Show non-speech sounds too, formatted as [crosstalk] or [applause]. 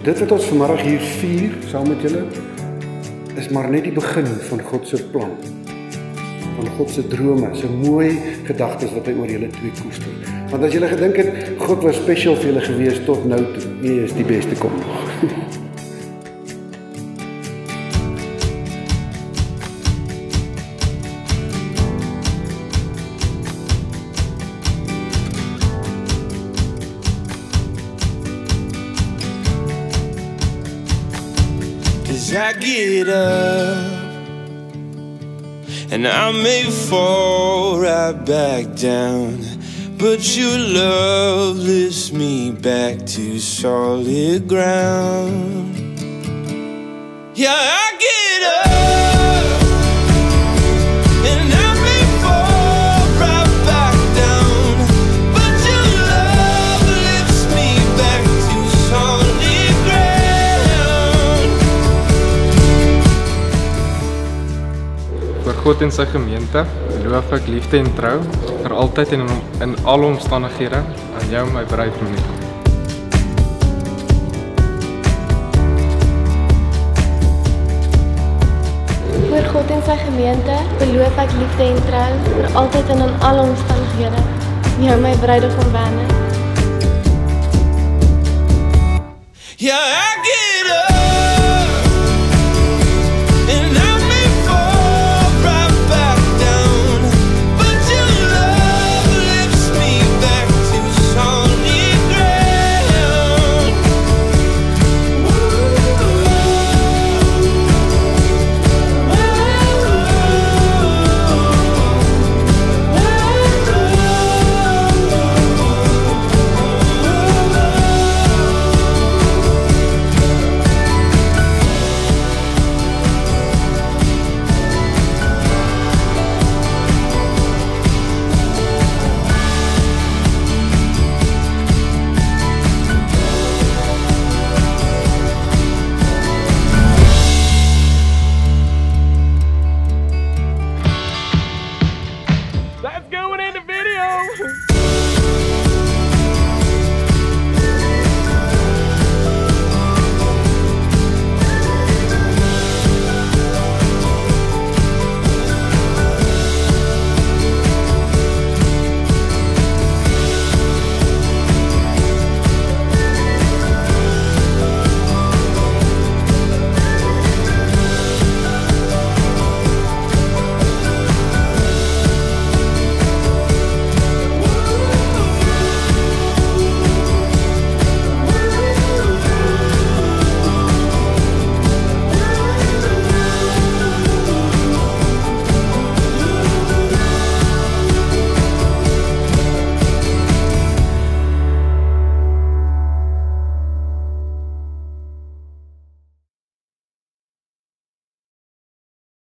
dit wat ons vanmiddag hier vier saam met julle is maar net die begin van God se plan. Van God se drome, se mooi gedagtes wat hy oor julle twee koester. Want as julle gedink het God was spesiaal vir julle gewees tot nou toe, nee, is die beste kom nog. [laughs] I get up and I may fall right back down. But your love lifts me back to solid ground. Yeah, God en sy gemeente beloof ek liefde en trou vir altyd en in, in alle omstandighede aan jou my bruid Monica. Voor God en sy gemeente beloof ek liefde en trou vir altyd en in alle omstandighede. Jou my bruidegom Werner. Yeah, I get up.